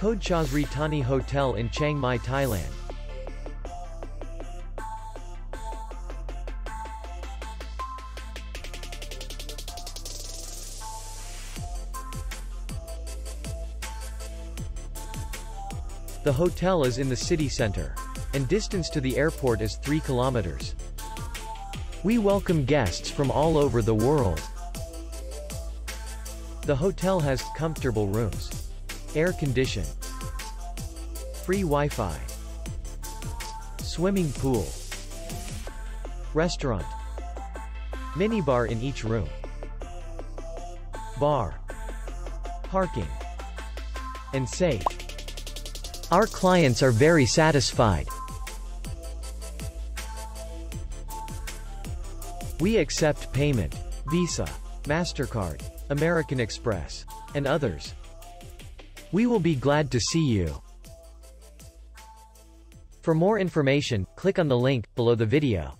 Kodchasri Thani Hotel in Chiang Mai, Thailand. The hotel is in the city center. And distance to the airport is 3 kilometers. We welcome guests from all over the world. The hotel has comfortable rooms. Air condition. Free Wi-Fi. Swimming pool. Restaurant. Minibar in each room. Bar. Parking. And safe. Our clients are very satisfied. We accept payment, Visa, MasterCard, American Express, and others. We will be glad to see you. For more information, click on the link below the video.